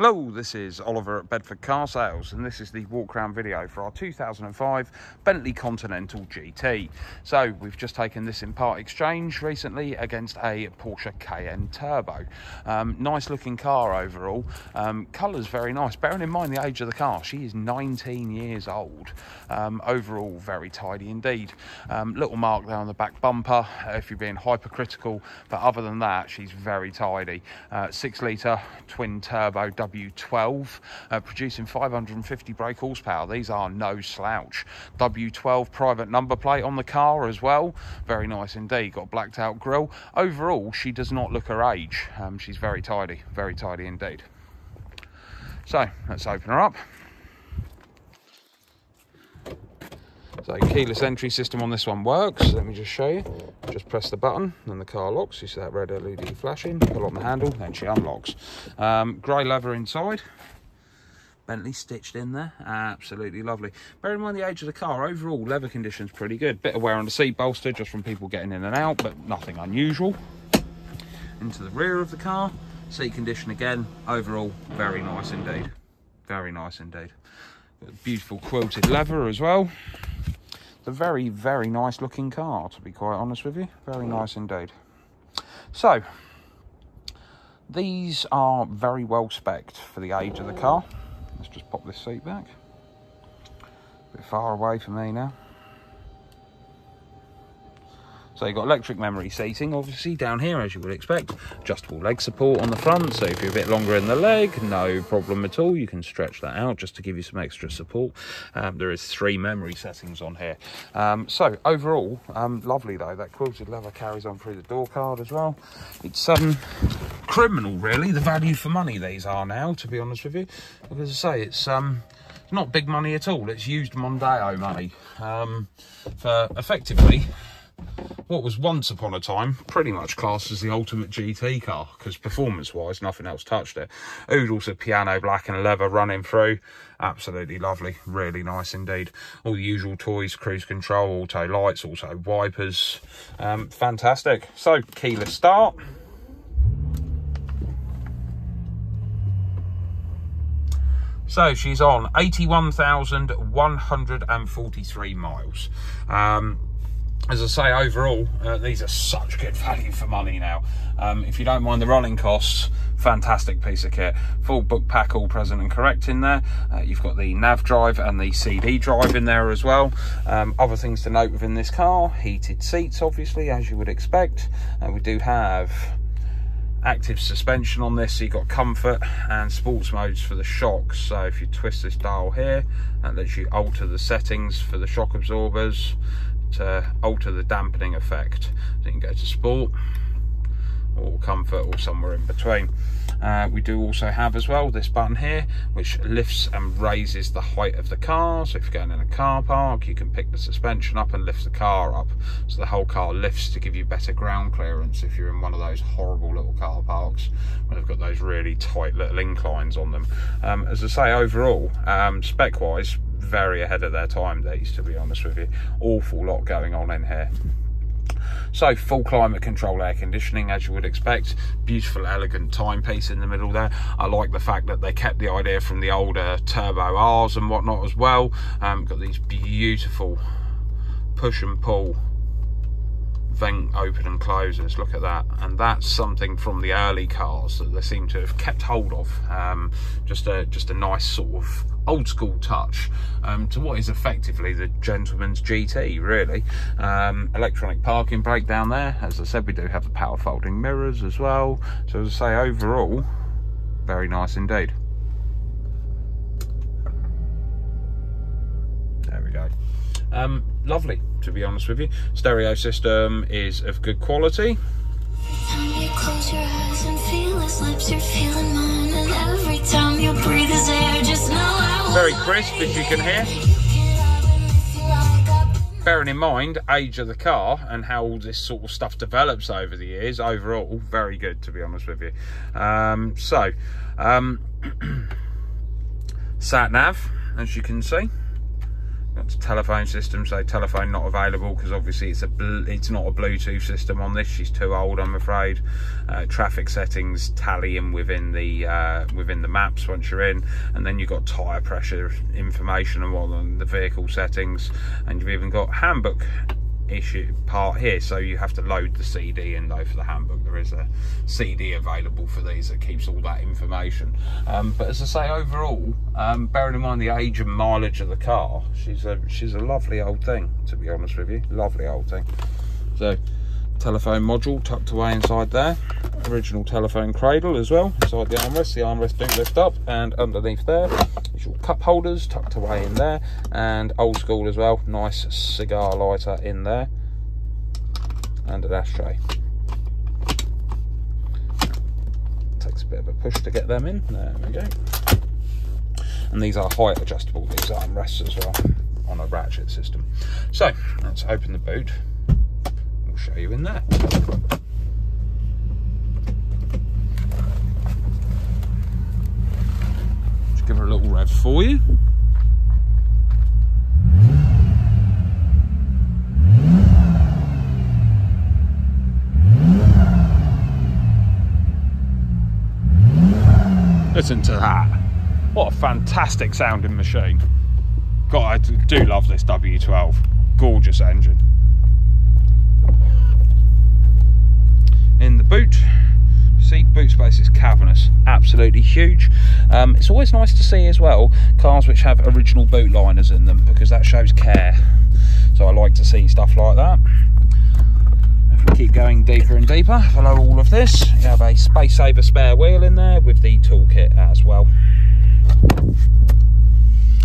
Hello, this is Oliver at Bedford Car Sales and this is the walk around video for our 2005 Bentley Continental GT. So we've just taken this in part exchange recently against a Porsche Cayenne Turbo. Um, nice looking car overall, um, colours very nice, bearing in mind the age of the car, she is 19 years old. Um, overall very tidy indeed. Um, little mark there on the back bumper if you're being hypercritical, but other than that she's very tidy. Uh, 6 litre twin turbo W12, uh, producing 550 brake horsepower. These are no slouch. W12 private number plate on the car as well. Very nice indeed. Got blacked out grille. Overall, she does not look her age. Um, she's very tidy, very tidy indeed. So let's open her up. So keyless entry system on this one works. Let me just show you. Just press the button and the car locks. You see that red LED flashing. Pull on the handle and she unlocks. Um, grey leather inside. Bentley stitched in there. Absolutely lovely. Bear in mind the age of the car. Overall, leather condition's pretty good. Bit of wear on the seat bolster just from people getting in and out, but nothing unusual. Into the rear of the car. Seat condition again. Overall, very nice indeed. Very nice indeed. Beautiful quilted leather as well a very, very nice looking car, to be quite honest with you. Very nice indeed. So, these are very well spec'd for the age of the car. Let's just pop this seat back. A bit far away from me now. So you've got electric memory seating, obviously, down here, as you would expect. Adjustable leg support on the front, so if you're a bit longer in the leg, no problem at all. You can stretch that out just to give you some extra support. Um, there is three memory settings on here. Um, so overall, um, lovely though. That quilted leather carries on through the door card as well. It's um, criminal, really, the value for money these are now, to be honest with you. Because I say, it's um, not big money at all. It's used Mondeo money um, for effectively what was once upon a time pretty much classed as the ultimate GT car because performance wise nothing else touched it. Oodles of piano black and leather running through. Absolutely lovely, really nice indeed. All the usual toys, cruise control, auto lights, also wipers. Um, fantastic. So keyless start. So she's on 81,143 miles. Um, as I say, overall, uh, these are such good value for money now. Um, if you don't mind the running costs, fantastic piece of kit. Full book pack, all present and correct in there. Uh, you've got the nav drive and the CD drive in there as well. Um, other things to note within this car, heated seats, obviously, as you would expect. Uh, we do have active suspension on this so you've got comfort and sports modes for the shocks so if you twist this dial here that lets you alter the settings for the shock absorbers to alter the dampening effect. So you can go to sport or comfort or somewhere in between. Uh, we do also have as well this button here which lifts and raises the height of the car. So if you're going in a car park you can pick the suspension up and lift the car up. So the whole car lifts to give you better ground clearance if you're in one of those horrible little car parks where they've got those really tight little inclines on them. Um, as I say overall um, spec wise very ahead of their time these to be honest with you. Awful lot going on in here so full climate control air conditioning as you would expect. Beautiful elegant timepiece in the middle there. I like the fact that they kept the idea from the older turbo r's and whatnot as well. Um, got these beautiful push and pull vent open and closes look at that. And that's something from the early cars that they seem to have kept hold of um, just a just a nice sort of old school touch um, to what is effectively the gentleman's GT really. Um, electronic parking brake down there. As I said we do have the power folding mirrors as well. So as I say overall very nice indeed um, lovely, to be honest with you. Stereo system is of good quality. Very crisp, as you can hear. Bearing in mind age of the car and how all this sort of stuff develops over the years, overall, very good, to be honest with you. Um, so, um, sat nav, as you can see That's telephone system, so telephone not available because obviously it's a it's not a Bluetooth system on this. She's too old, I'm afraid. Uh, traffic settings tallying within the uh, within the maps once you're in, and then you've got tyre pressure information and what the vehicle settings, and you've even got handbook issue part here. So you have to load the CD in though for the handbook. There is a CD available for these that keeps all that information. Um, but as I say overall um, bearing in mind the age and mileage of the car she's a she's a lovely old thing to be honest with you. Lovely old thing. So telephone module tucked away inside there. Original telephone cradle as well inside the armrest. The armrest don't lift up and underneath there is your cup holders tucked away in there and old school as well nice cigar lighter in there and an ashtray. Takes a bit of a push to get them in. There we go. And these are height adjustable these armrests as well on a ratchet system. So let's open the boot show you in there Just give her a little rev for you. Listen to that. What a fantastic sounding machine. God, I do love this W12. Gorgeous engine. In the boot, see boot space is cavernous absolutely huge. Um, it's always nice to see as well cars which have original boot liners in them because that shows care. So I like to see stuff like that. If we keep going deeper and deeper below all of this. You have a space saver spare wheel in there with the toolkit as well.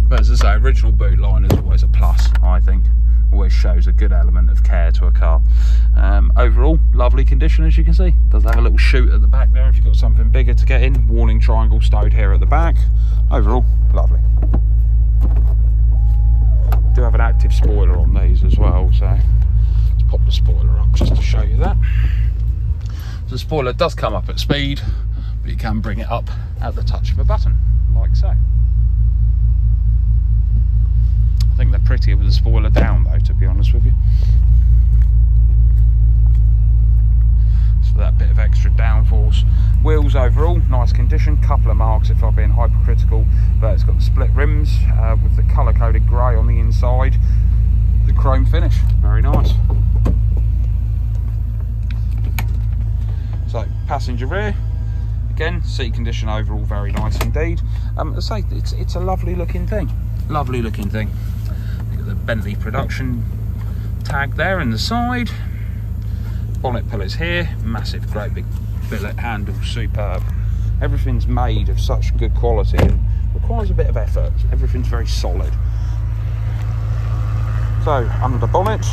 But as I say original boot line is always a plus I think always shows a good element of care to a car. Um, overall, lovely condition as you can see. Does have a little chute at the back there if you've got something bigger to get in. Warning triangle stowed here at the back. Overall, lovely. Do have an active spoiler on these as well, so let's pop the spoiler up just to show you that. So the spoiler does come up at speed, but you can bring it up at the touch of a button, like so. They're prettier with the spoiler down though, to be honest with you. So that bit of extra downforce. Wheels overall, nice condition. Couple of marks if I've been hypercritical, but it's got the split rims uh, with the colour coded grey on the inside. The chrome finish, very nice. So passenger rear, again seat condition overall very nice indeed. Um, I say it's it's a lovely looking thing, lovely looking thing the Bentley production tag there in the side. Bonnet pillars here, massive, great big billet handle, superb. Everything's made of such good quality and requires a bit of effort. Everything's very solid. So, under the bonnet,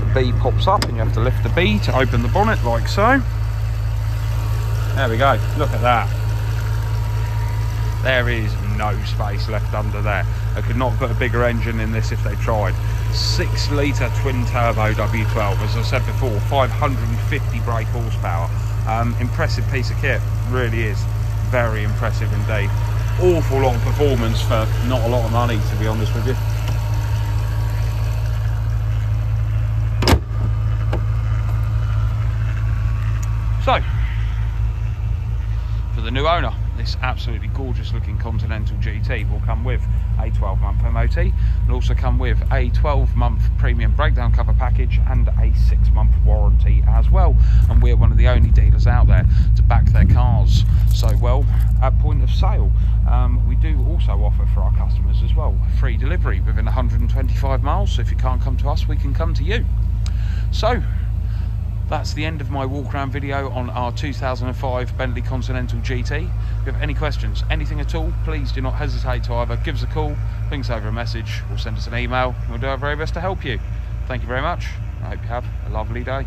the B pops up and you have to lift the B to open the bonnet like so. There we go, look at that. There is no space left under there. I could not put a bigger engine in this if they tried. 6 litre twin turbo W12, as I said before, 550 brake horsepower. Um, impressive piece of kit, really is. Very impressive indeed. Awful lot of performance for not a lot of money, to be honest with you. So, for the new owner, this absolutely gorgeous looking Continental GT will come with a 12 month MOT and also come with a 12 month premium breakdown cover package and a 6 month warranty as well. And we're one of the only dealers out there to back their cars. So well at point of sale um, we do also offer for our customers as well free delivery within 125 miles. So if you can't come to us we can come to you. So that's the end of my walk around video on our 2005 Bentley Continental GT. If you have any questions, anything at all, please do not hesitate to either give us a call, ping us over a message, or send us an email. We'll do our very best to help you. Thank you very much. I hope you have a lovely day.